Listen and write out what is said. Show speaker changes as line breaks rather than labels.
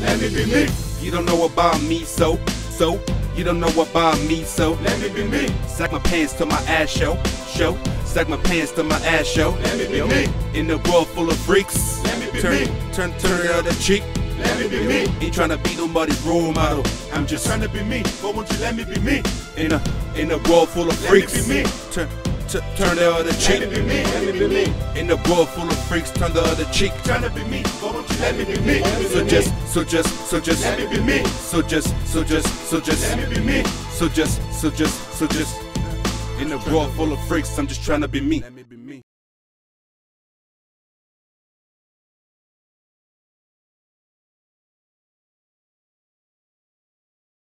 Let me be me.
You don't know about me, so, so. You don't know about me, so.
Let me be me.
Sack my pants to my ass show, show. Sack my pants to my ass show.
Let me be
Yo.
me.
In the world full of freaks.
Let me be
turn,
me.
Turn, turn the other cheek.
Let me be me.
Ain't tryna be nobody's role model. I'm just
Trying to be me, but won't you let me be me?
in a in a world full of
Let me
freaks.
be me.
Turn, t- turn the other
Let
cheek.
me be me. Let me be me.
In a world full of freaks, turn the other cheek.
Trying to be me, but won't you let me be me?
So just, so just, so just,
Let me be me.
so just, so just, so just,
Let me be me.
so just, so just, so just. In a world full of freaks, I'm just trying to be me.